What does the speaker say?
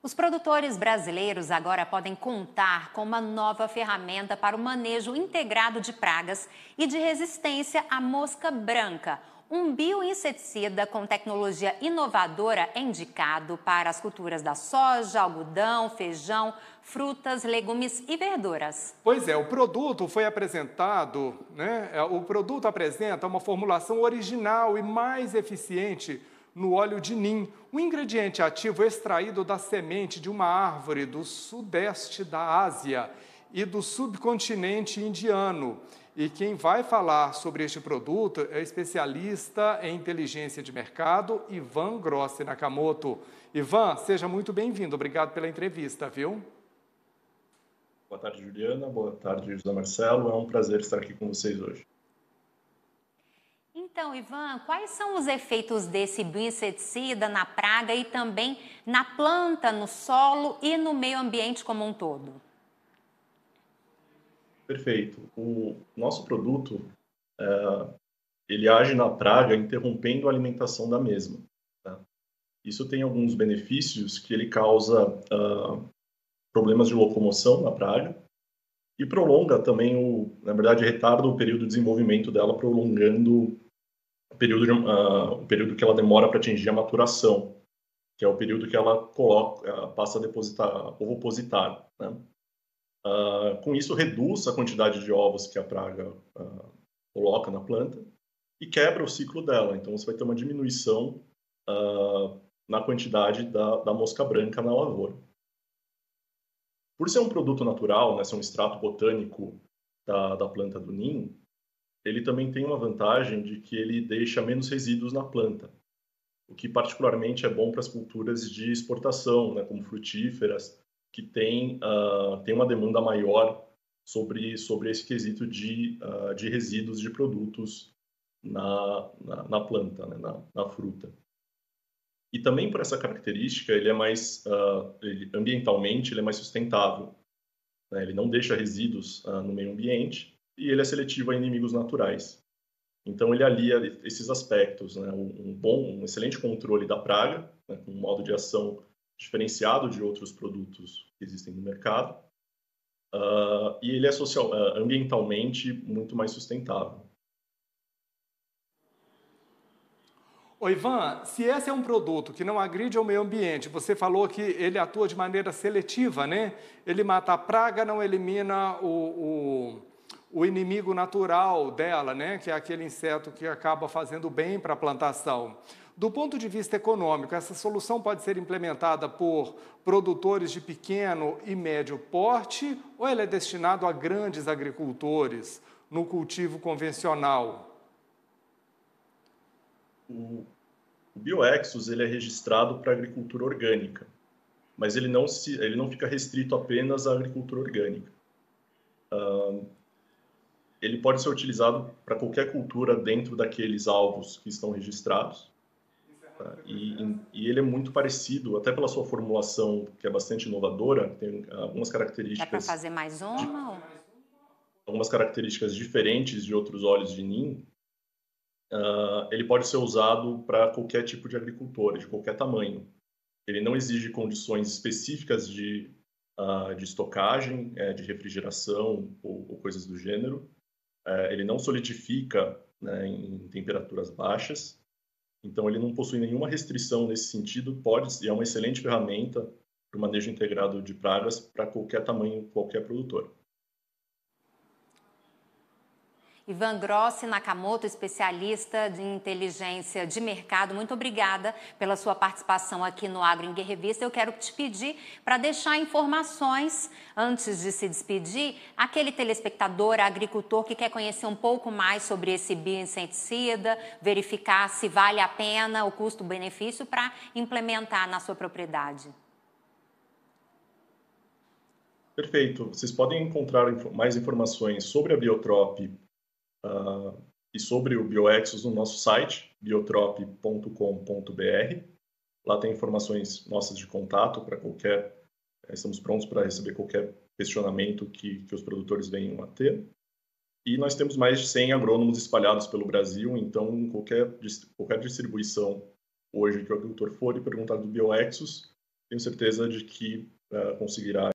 Os produtores brasileiros agora podem contar com uma nova ferramenta para o manejo integrado de pragas e de resistência à mosca branca. Um bioinseticida com tecnologia inovadora é indicado para as culturas da soja, algodão, feijão, frutas, legumes e verduras. Pois é, o produto foi apresentado, né? É, o produto apresenta uma formulação original e mais eficiente no óleo de nim, um ingrediente ativo extraído da semente de uma árvore do sudeste da Ásia e do subcontinente indiano. E quem vai falar sobre este produto é especialista em inteligência de mercado, Ivan Grossi Nakamoto. Ivan, seja muito bem-vindo. Obrigado pela entrevista, viu? Boa tarde, Juliana. Boa tarde, José Marcelo. É um prazer estar aqui com vocês hoje. Então, Ivan, quais são os efeitos desse bioinseticida na praga e também na planta, no solo e no meio ambiente como um todo? Perfeito. O nosso produto, é, ele age na praga interrompendo a alimentação da mesma. Tá? Isso tem alguns benefícios que ele causa uh, problemas de locomoção na praga e prolonga também o, na verdade, retarda o período de desenvolvimento dela, prolongando período, de, uh, o período que ela demora para atingir a maturação, que é o período que ela coloca, passa a depositar, ovopositar. Né? Uh, com isso, reduz a quantidade de ovos que a praga coloca na planta e quebra o ciclo dela. Então, você vai ter uma diminuição na quantidade da, da, mosca branca na lavoura. Por ser um produto natural, né, ser um extrato botânico da, da planta do ninho, ele também tem uma vantagem de que ele deixa menos resíduos na planta, o que particularmente é bom para as culturas de exportação, né, como frutíferas, que tem, uh, tem uma demanda maior sobre, sobre esse quesito de, uh, de resíduos de produtos na, na, na planta, né, na, na, fruta. E também por essa característica, ele é mais, uh, ele, ambientalmente, ele é mais sustentável. Né, ele não deixa resíduos no meio ambiente e ele é seletivo a inimigos naturais. Então ele alia esses aspectos, né? um bom, um excelente controle da praga, né? com um modo de ação diferenciado de outros produtos que existem no mercado, uh, e ele é social, uh, ambientalmente muito mais sustentável. Oi, Ivan, se esse é um produto que não agride ao meio ambiente, você falou que ele atua de maneira seletiva, né? Ele mata a praga, não elimina o, o o inimigo natural dela, né, que é aquele inseto que acaba fazendo bem para a plantação. Do ponto de vista econômico, essa solução pode ser implementada por produtores de pequeno e médio porte ou ela é destinada a grandes agricultores no cultivo convencional? O, Bioexus ele é registrado para agricultura orgânica, mas ele não, se, ele não fica restrito apenas à agricultura orgânica. Ele pode ser utilizado para qualquer cultura dentro daqueles alvos que estão registrados. Tá? E, e, ele é muito parecido, até pela sua formulação, que é bastante inovadora, tem algumas características... Para fazer mais uma? Algumas características diferentes de outros óleos de NIM. Uh, ele pode ser usado para qualquer tipo de agricultor, de qualquer tamanho. Ele não exige condições específicas de, uh, de estocagem, é, de refrigeração ou, ou coisas do gênero ele não solidifica né, em temperaturas baixas, então ele não possui nenhuma restrição nesse sentido, pode e é uma excelente ferramenta para o manejo integrado de pragas para qualquer tamanho, qualquer produtor. Ivan Grossi Nakamoto, especialista de inteligência de mercado, muito obrigada pela sua participação aqui no Agro em Revista. Eu quero te pedir para deixar informações antes de se despedir, aquele telespectador, agricultor que quer conhecer um pouco mais sobre esse bioinseticida, verificar se vale a pena o custo-benefício para implementar na sua propriedade. Perfeito. Vocês podem encontrar mais informações sobre a Biotrop uh, e sobre o BioExos no nosso site, biotrop.com.br. Lá tem informações nossas de contato para qualquer. Eh, estamos prontos para receber qualquer questionamento que, que os produtores venham a ter. E nós temos mais de 100 agrônomos espalhados pelo Brasil, então qualquer, qualquer distribuição hoje que o agricultor for e perguntar do BioExos, tenho certeza de que uh, conseguirá